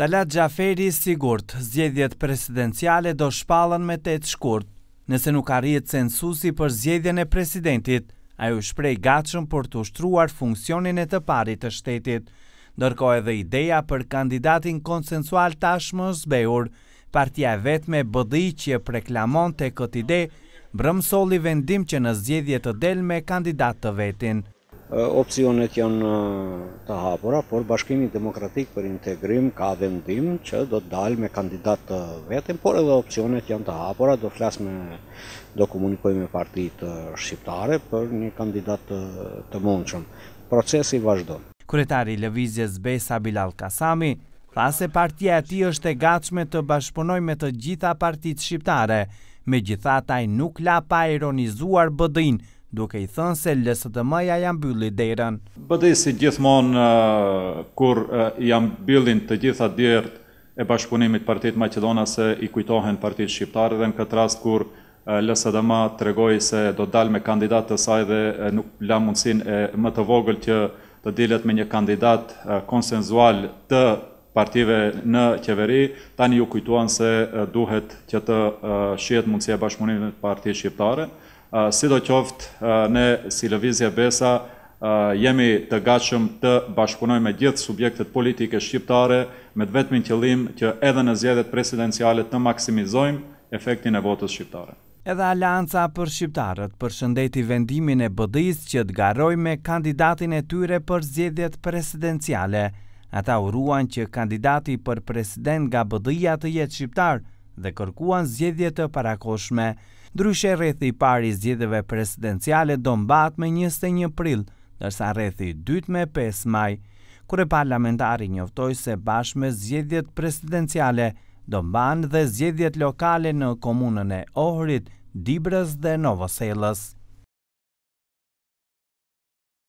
Talat Xhaferi i sigurt, zgjedhjet presidenciale do shpallen me tetë shkurt, nëse nuk arrihet censusi për zgjedhjen e presidentit, ai u shpreh i gatshëm për të ushtruar funksionin e të parit të shtetit. Ndërkohë edhe ideja për kandidatin konsensual tashmë është zbehur. Partia e vetme BDI që proklamonte këtë ide, mbrëmë solli vendim që në zgjedhje të del me kandidat të vetin. Opsionet janë të hapura, por Bashkimi Demokratik për Integrim ka vendim që do të dalë me kandidat të vetin, por edhe opsionet janë të hapura, do flasë me, do komunikojë me partitë shqiptare për një kandidat të mundshëm. Procesi vazhdon. Kryetari i Lëvizjes Besa Bilall Kasami tha se partia e tij është e gatshme të bashkëpunojë me të gjitha partitë shqiptare, megjithatë ai nuk la pa ironizuar BDI-në duke i thënë se LSDM-ja ia mbylli derën. BDI si gjithmonë kur ia mbyllin të gjitha dyert e bashkëpunimit partitë maqedonase i kujtohen partitë shqiptare dhe në këtë rast kur LSDM tregoi se do të dalë me kandidat të saj dhe nuk la mundësinë as më të vogël që të dilet me një kandidat konsenzual të partive në qeveri tani iu kujtua se duhet që të shihet mundësia e bashkëpunimit me partitë shqiptare Sidoqoftë, ne si Lëvizje Besa jemi të gatshëm të bashkëpunojmë me gjithë subjektet politike shqiptare me të vetmin qëllim që edhe në zgjedhjet presidenciale të maksimizojmë efektin e votës shqiptare. Edhe Aleanca për Shqiptarët përshëndeti vendimin e BDI-së që të garojë me kandidatin e tyre për zgjedhjet presidenciale. Ata uruan që kandidati për president nga BDI-ja të jetë shqiptar dhe kërkuan zgjedhje të parakohshme. Ndryshe rrethi i parë i zgjedhjeve presidenciale do mbahet me njëzet e një prill, ndërsa rrethi i dytë me pesë maj. Kryeparlamentari njoftoi se bashkë me zgjedhjet presidenciale do mbahen dhe zgjedhjet lokale në komunën e Ohrit, Dibrës dhe Novosellës.